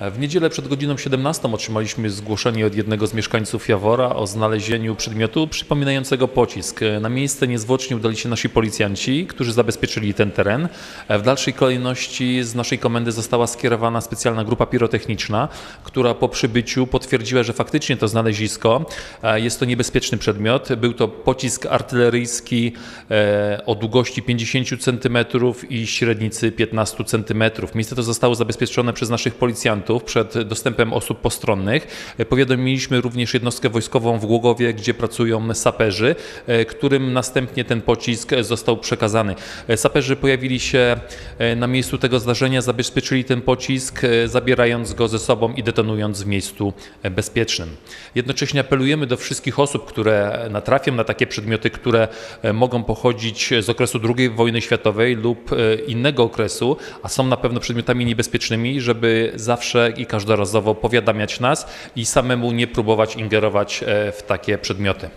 W niedzielę przed godziną 17 otrzymaliśmy zgłoszenie od jednego z mieszkańców Jawora o znalezieniu przedmiotu przypominającego pocisk. Na miejsce niezwłocznie udali się nasi policjanci, którzy zabezpieczyli ten teren. W dalszej kolejności z naszej komendy została skierowana specjalna grupa pirotechniczna, która po przybyciu potwierdziła, że faktycznie to znalezisko e, jest to niebezpieczny przedmiot. Był to pocisk artyleryjski e, o długości 50 cm i średnicy 15 cm. Miejsce to zostało zabezpieczone przez naszych policjantów przed dostępem osób postronnych. Powiadomiliśmy również jednostkę wojskową w Głogowie, gdzie pracują saperzy, e, którym następnie ten pocisk został przekazany. E, Saperzy pojawili się e, na miejscu tego zdarzenia, zabezpieczyli ten pocisk, zabierając go ze sobą i detonując w miejscu bezpiecznym. Jednocześnie apelujemy do wszystkich osób, które natrafią na takie przedmioty, które mogą pochodzić z okresu II wojny światowej lub innego okresu, a są na pewno przedmiotami niebezpiecznymi, żeby zawsze i każdorazowo powiadamiać nas i samemu nie próbować ingerować e, w takie przedmioty.